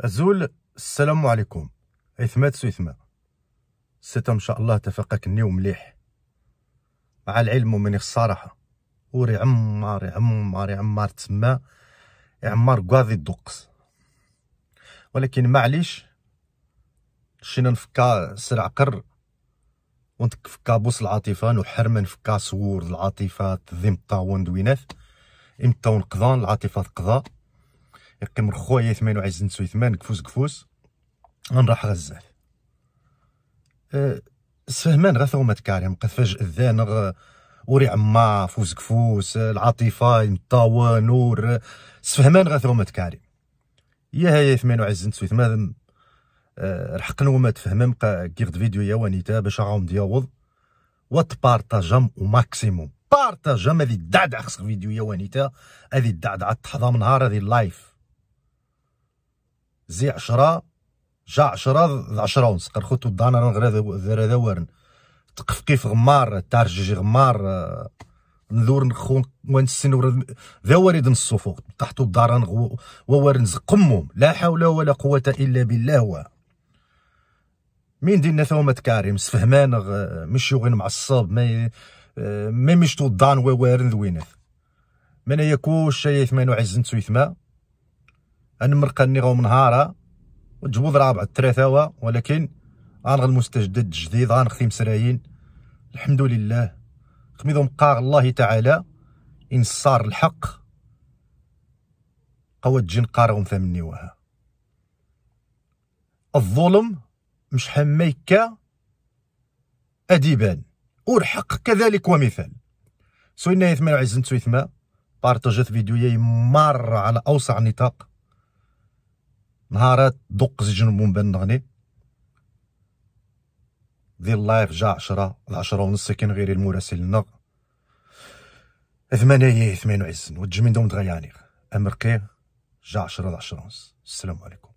أزول السلام عليكم. إثمات سويثما ستة إن شاء الله تفقك نيو مليح. مع العلم من الصراحة. وري عمار عمار عمار تسمى. عمار قاضي الدقس. ولكن معليش. شينا نفكا سرع قر؟ ونتفكا بوس العاطفة نحرم نفكا صور العاطفة ذي مطاون دوينات إمتى ونقضان العاطفة تقضى. يقيم خويا ثمان وعزن سوي ثمان كفوس كفوس غنروح غزال أه سفهمان غا كاريم قد فجأة ذان وري عما فوز كفوس العاطفة مطاوى نور. سفهمان غا ثومات كاريم يا هيا ثمان وعزن سوي ثمان أه رحق نوما تفهمم كيغد فيديو يا وانيتا باش غاهم دياوض. وتبارطاجام وماكسيموم بارطاجام هذه الدعدع خصك فيديو يا وانيتا هذه الدعدعة تحظى من نهار هذه اللايف زي عشرة جا عشرة عشرة ونص. قرخوتو دانا غير ورن تقف كيف غمار تارجي غمار نذور نخون ونسن ذا وريد الصفوق تحت الدار وورن زقمهم. لا حول ولا قوة إلا بالله هو. مين دينا ثومة كاريم سفهمان مش يغين معصب ما ما مشتو الدان ووارن ذوينث من يكوش شي ثمان وعزن سويثما نمرقني غو منهارا وجبوض رابع الثلاثة ولكن غنغ المستجدد جديد غنخيم سرايين. الحمد لله. خميضو مقاغ الله تعالى إن صار الحق قوات جين قارغم ثمني وها. الظلم مش حميكا أديبان. والحق كذلك ومثال. سوينا يثمن عزن سويثما بارتاجات فيديو مرة على أوسع نطاق نهارات دق زيجن بن نغني. ذي اللايف جا عشرة عشرة ونص كان غير المراسل نغ ثمانية ثمان وعزن وتجمين دوم دغياني أمرقي جا عشرة عشرة ونص. السلام عليكم.